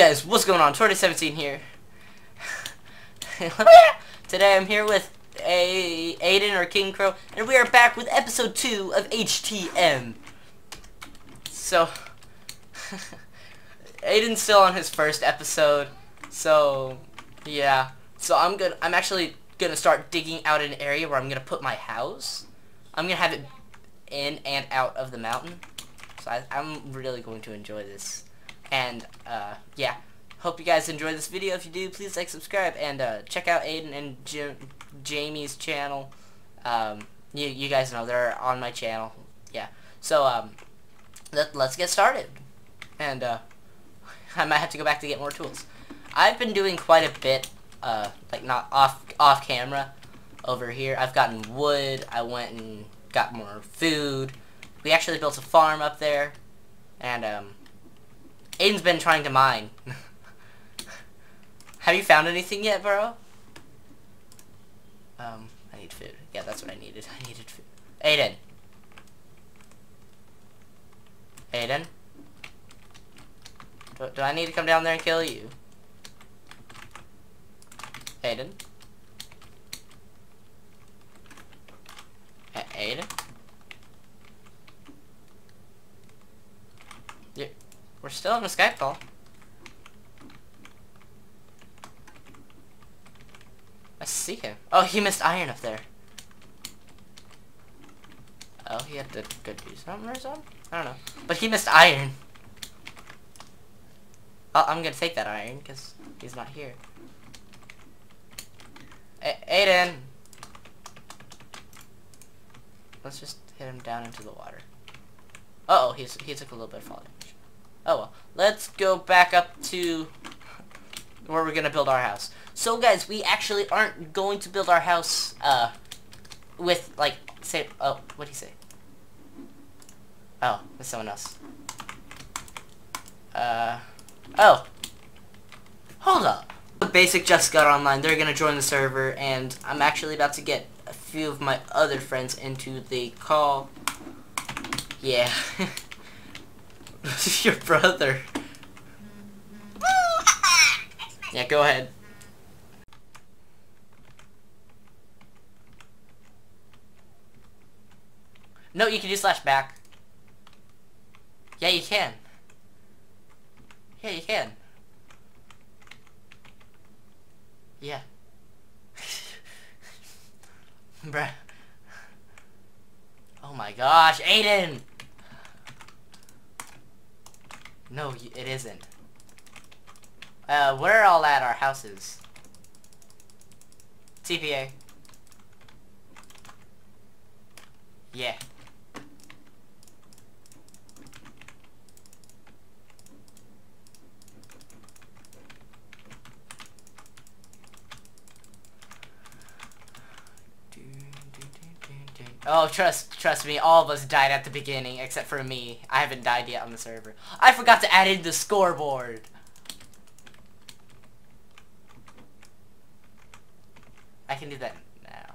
guys, what's going on? Torta17 here. Today I'm here with a Aiden or King Crow, and we are back with episode 2 of H2M. So, Aiden's still on his first episode, so, yeah. So I'm gonna, I'm actually gonna start digging out an area where I'm gonna put my house. I'm gonna have it in and out of the mountain. So I, I'm really going to enjoy this. And, uh, yeah. Hope you guys enjoy this video. If you do, please like, subscribe, and, uh, check out Aiden and Jamie's channel. Um, you, you guys know they're on my channel. Yeah. So, um, let, let's get started. And, uh, I might have to go back to get more tools. I've been doing quite a bit, uh, like not off, off camera over here. I've gotten wood. I went and got more food. We actually built a farm up there. And, um, Aiden's been trying to mine. Have you found anything yet, bro? Um, I need food. Yeah, that's what I needed. I needed food. Aiden. Aiden? Do, do I need to come down there and kill you? Aiden? A Aiden? We're still in a Skype call. I see him. Oh, he missed iron up there. Oh, he had to go do something or something? I don't know. But he missed iron. Oh, I'm gonna take that iron, because he's not here. A Aiden! Let's just hit him down into the water. Uh oh he's, he took a little bit of fall damage. Oh well. Let's go back up to where we're gonna build our house. So guys, we actually aren't going to build our house uh with like say oh what do you say? Oh, with someone else. Uh oh. Hold up. The basic just got online. They're gonna join the server and I'm actually about to get a few of my other friends into the call. Yeah. your brother. yeah, go ahead. No, you can do slash back. Yeah, you can. Yeah, you can. Yeah. Bruh. Oh my gosh, Aiden! No, it isn't. Uh, where are all at our houses? TPA. Yeah. Oh, trust trust me, all of us died at the beginning, except for me. I haven't died yet on the server. I forgot to add in the scoreboard. I can do that now.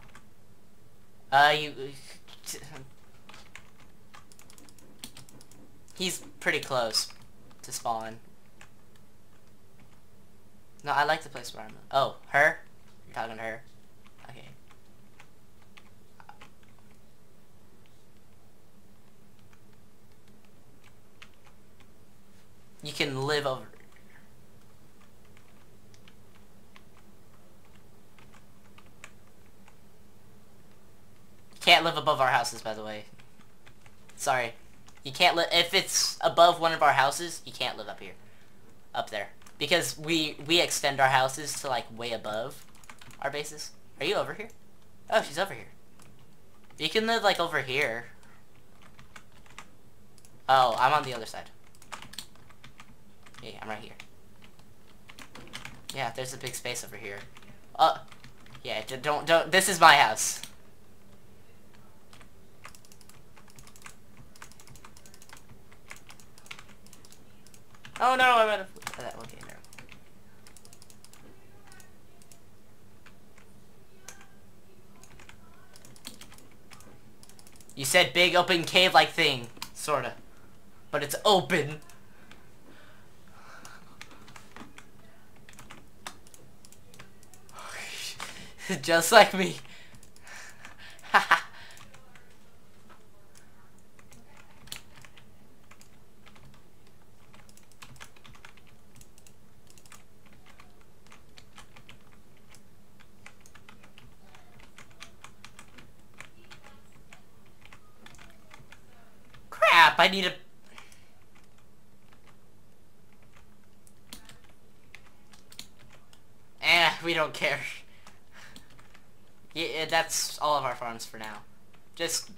Uh, you... He's pretty close to spawn. No, I like to play Spider-Man. Oh, her? You're talking to her? You can live over. Can't live above our houses, by the way. Sorry. You can't live, if it's above one of our houses, you can't live up here. Up there. Because we, we extend our houses to like way above our bases. Are you over here? Oh, she's over here. You can live like over here. Oh, I'm on the other side. I'm right here. Yeah, there's a big space over here. Uh, yeah, don't, don't, this is my house. Oh no, I'm out of, uh, okay, no. You said big open cave-like thing, sorta. But it's open. Just like me. Crap, I need a... Eh, we don't care. Yeah, that's all of our farms for now. Just...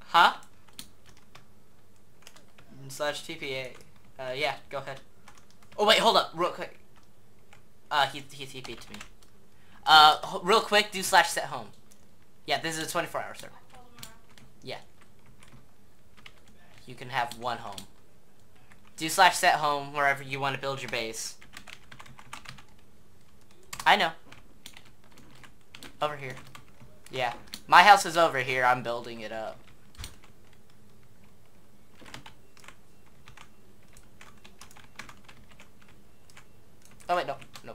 Huh? Slash TPA. Uh, yeah, go ahead. Oh, wait, hold up, real quick. Uh, he, he TP'd to me. Uh, real quick, do slash set home. Yeah, this is a 24 hour server. Yeah. You can have one home. Do slash set home wherever you want to build your base. I know. Over here. Yeah. My house is over here. I'm building it up. Oh wait, no. No.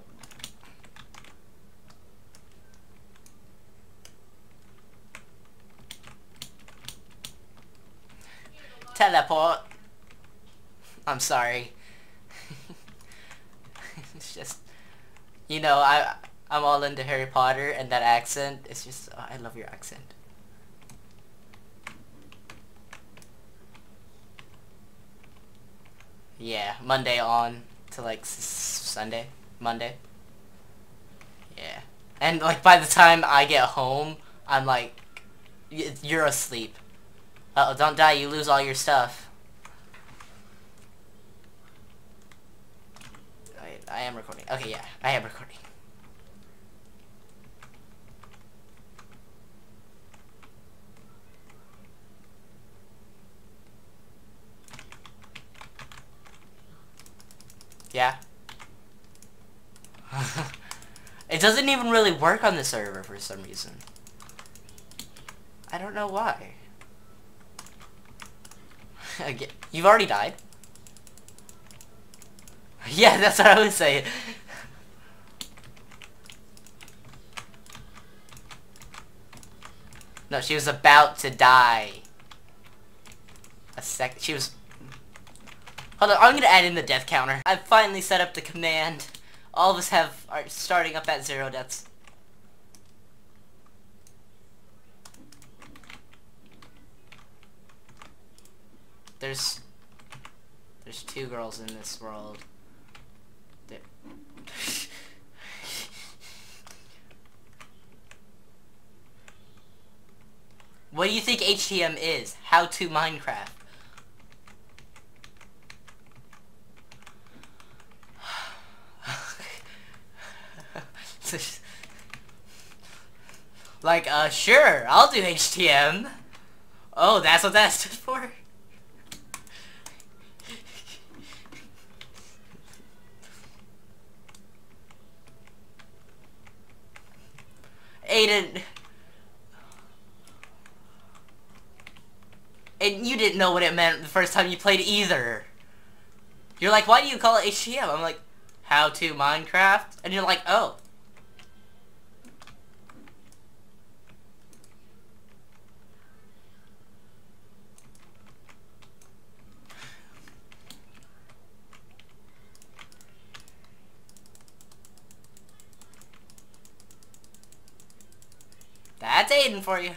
Teleport. I'm sorry. it's just, you know, I I'm all into Harry Potter and that accent. It's just, oh, I love your accent. Yeah, Monday on to like Sunday, Monday. Yeah, and like by the time I get home, I'm like, you're asleep. Uh oh, don't die, you lose all your stuff. Wait, I am recording. Okay, yeah, I am recording. Yeah. it doesn't even really work on the server for some reason. I don't know why. Again, you've already died. yeah, that's what I was saying. no, she was about to die. A sec. She was. Hold on, I'm gonna add in the death counter. I've finally set up the command. All of us have are starting up at zero deaths. There's there's two girls in this world. what do you think H2M is? How to Minecraft. like, uh, sure, I'll do HTM. Oh, that's what that stood for? Aiden. And you didn't know what it meant the first time you played either. You're like, why do you call it H2M? I'm like, how to Minecraft? And you're like, oh. That's Aiden for you.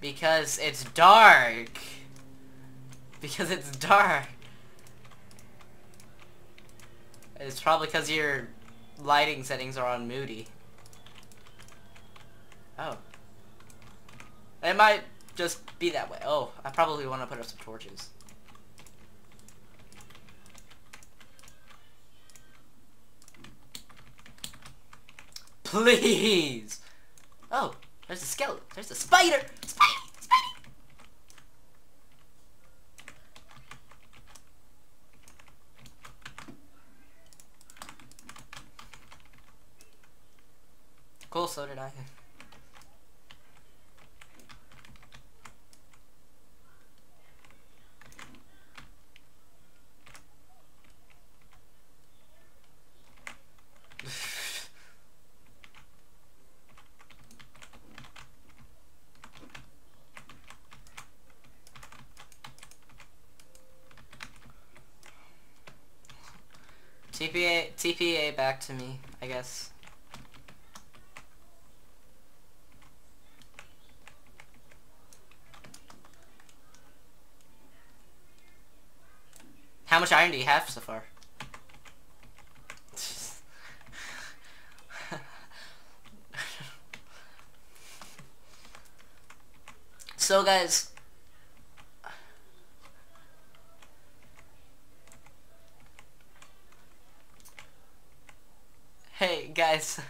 Because it's dark. Because it's dark. It's probably because your lighting settings are on moody. Oh. It might just be that way. Oh, I probably want to put up some torches. Please! Oh, there's a skeleton. There's a spider! Spider! Spider! Cool, so did I. TPA, TPA back to me, I guess. How much iron do you have so far? so guys, Hey, guys.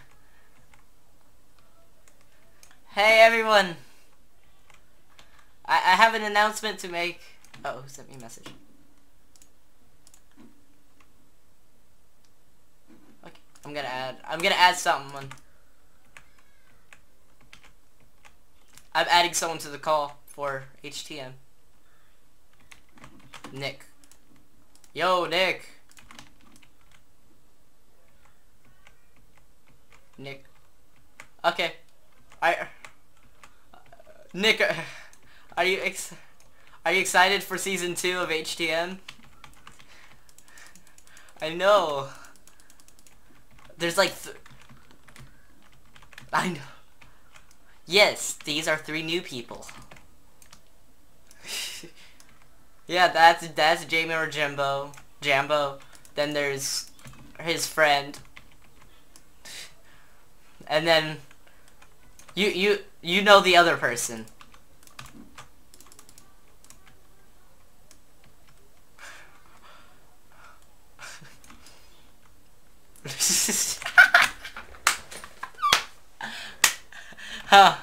Hey, everyone. I, I have an announcement to make. oh, who sent me a message? Okay, I'm gonna add. I'm gonna add someone. I'm adding someone to the call for H2M. Nick. Yo, Nick. Nick. Okay. I. Nick, are you ex are you excited for season two of H2M? I know. There's like. Th I know. Yes, these are three new people. yeah, that's that's Jamie or Jimbo. Jambo. Then there's his friend and then you you you know the other person. huh.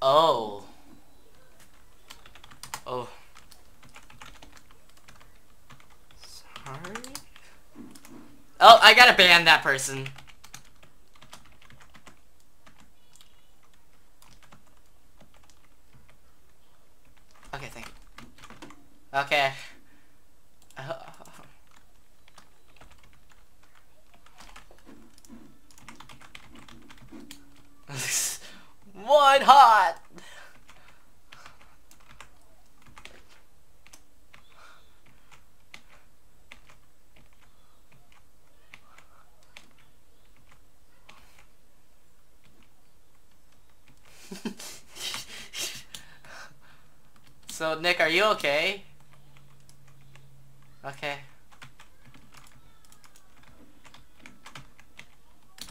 Oh. Oh. Sorry? Oh, I gotta ban that person. Okay, thank you. Okay. One hot! so, Nick, are you okay? Okay.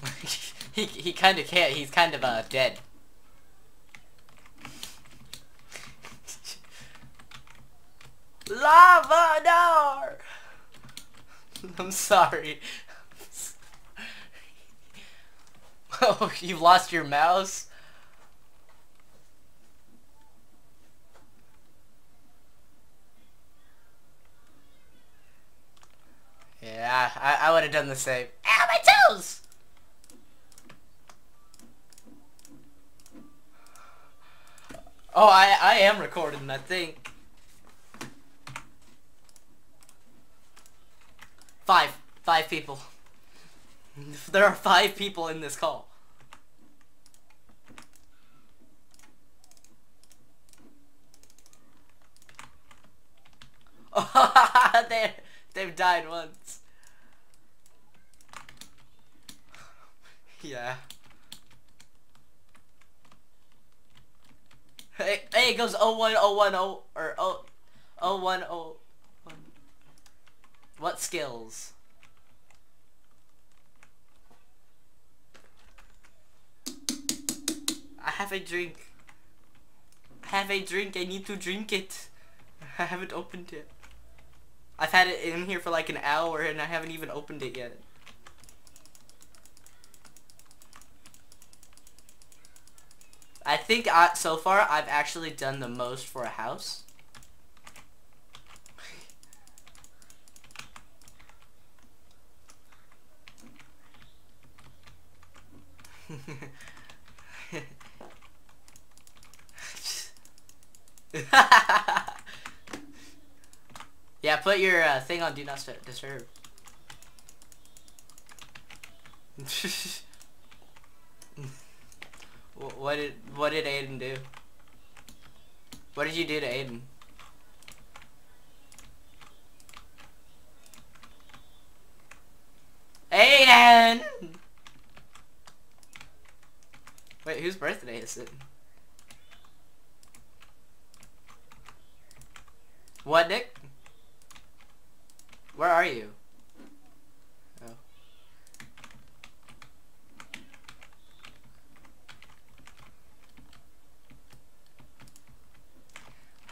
he, he kind of can't. He's kind of, uh, dead. Lava door! I'm sorry. oh, you've lost your mouse? Yeah, I, I would have done the same. Ow, my toes! Oh, I, I am recording, I think. Five. Five people. There are five people in this call. they they've died once. Yeah. Hey, hey, it goes 01010 or 010 what skills? I have a drink. I have a drink. I need to drink it. I haven't opened it. I've had it in here for like an hour and I haven't even opened it yet. I think I, so far I've actually done the most for a house. yeah, put your uh, thing on Do Not Disturb. what did what did Aiden do? What did you do to Aiden? Aiden! Wait, whose birthday is it? What, Nick? Where are you?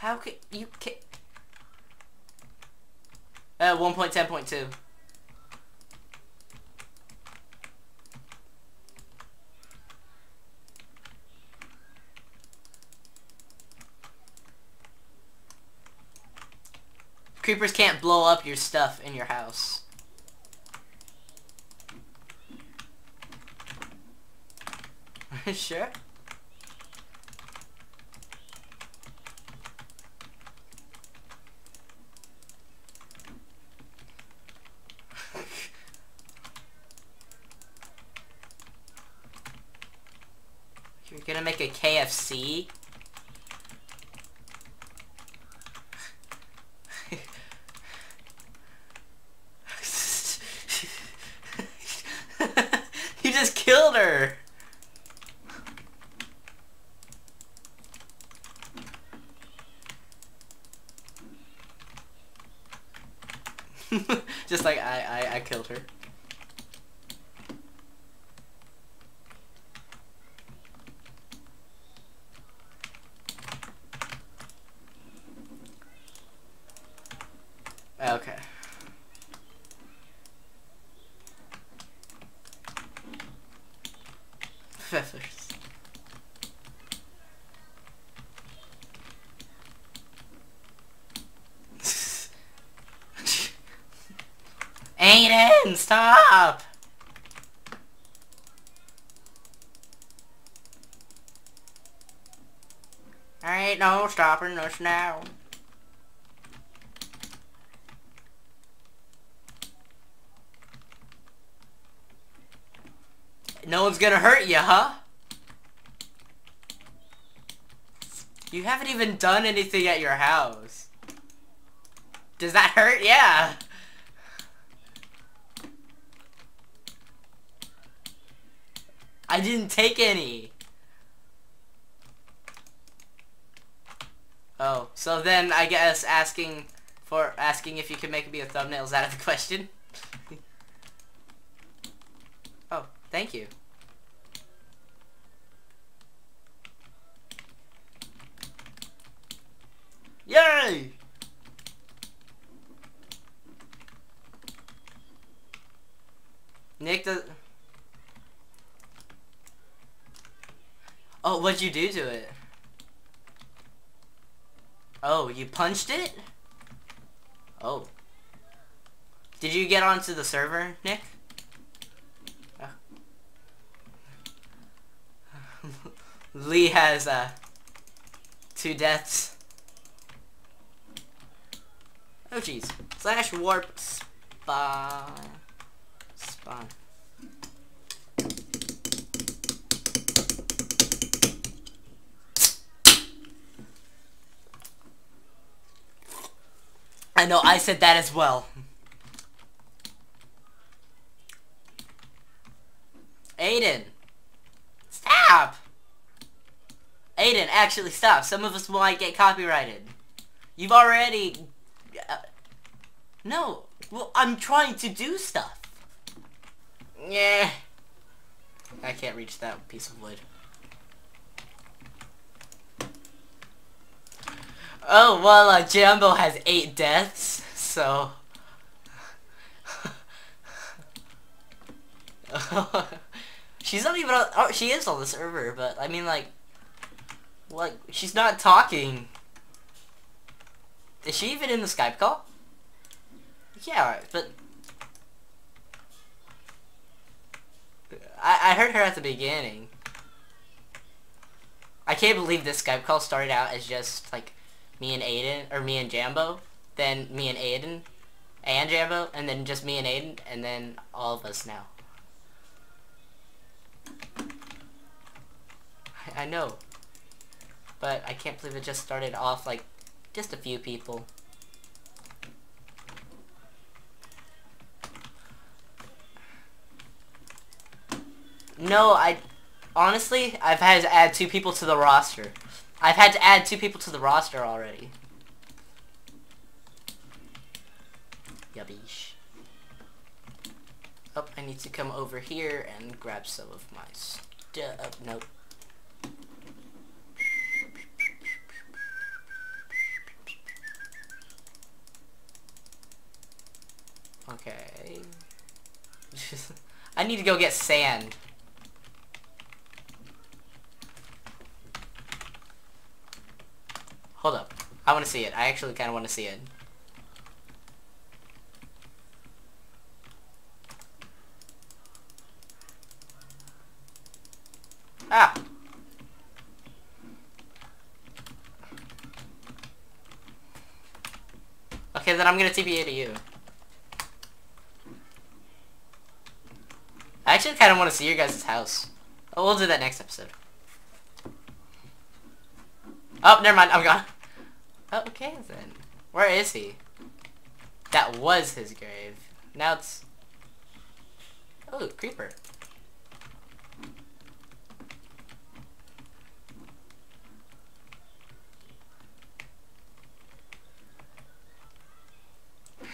How could you can Uh, 1.10.2. Creepers can't blow up your stuff in your house. sure? You're gonna make KFC? you just killed her! just like I, I, I killed her. Okay. Feathers. Aiden, stop! There ain't no stopping us now. No one's gonna hurt you, huh? You haven't even done anything at your house. Does that hurt? Yeah. I didn't take any. Oh, so then I guess asking for asking if you could make me a thumbnail is out of the question. oh, thank you. Yay! Nick does. Oh, what'd you do to it? Oh, you punched it? Oh. Did you get onto the server, Nick? Oh. Lee has, uh, two deaths. Oh jeez. Slash warp spawn. Spawn. I know, I said that as well. Aiden. Stop! Aiden, actually stop. Some of us might get copyrighted. You've already... Uh, no. Well, I'm trying to do stuff. Yeah. I can't reach that piece of wood. Oh, well, uh, Jambo has eight deaths, so... She's not even on... Oh, she is on the server, but, I mean, like... Like, she's not talking. Is she even in the Skype call? Yeah, but... I, I heard her at the beginning. I can't believe this Skype call started out as just, like, me and Aiden, or me and Jambo, then me and Aiden, and Jambo, and then just me and Aiden, and then all of us now. I, I know. But I can't believe it just started off like just a few people. No, I honestly I've had to add two people to the roster. I've had to add two people to the roster already. Yubbish. Oh, I need to come over here and grab some of my stuff. Nope. Okay. I need to go get sand. Hold up. I want to see it. I actually kind of want to see it. Ah! Okay, then I'm gonna TPA to you. I actually kind of want to see your guys' house. Oh, we'll do that next episode. Oh, never mind. I'm gone. Okay, then. Where is he? That was his grave. Now it's... Oh, creeper.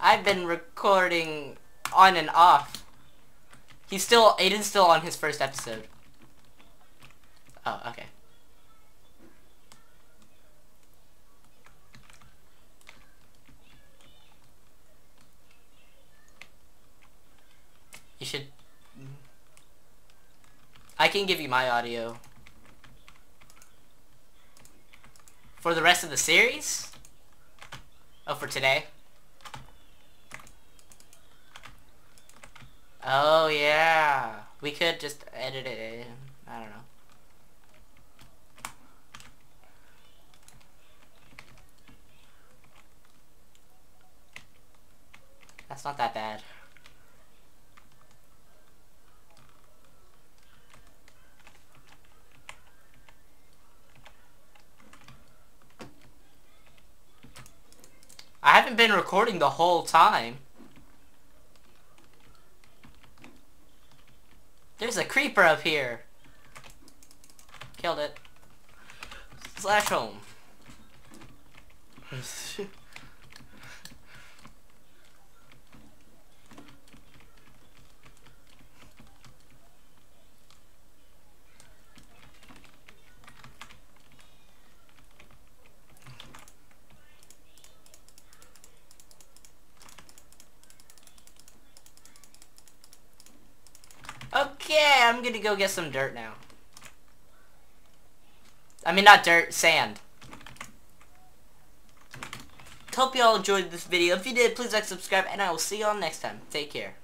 I've been recording on and off. He's still, Aiden's still on his first episode. Oh, okay. You should... I can give you my audio. For the rest of the series? Oh, for today? Oh, yeah. We could just edit it in. I don't know. That's not that bad. Haven't been recording the whole time. There's a creeper up here. Killed it. Slash home. Okay, I'm gonna go get some dirt now. I mean, not dirt, sand. Hope you all enjoyed this video. If you did, please like, subscribe, and I will see you all next time. Take care.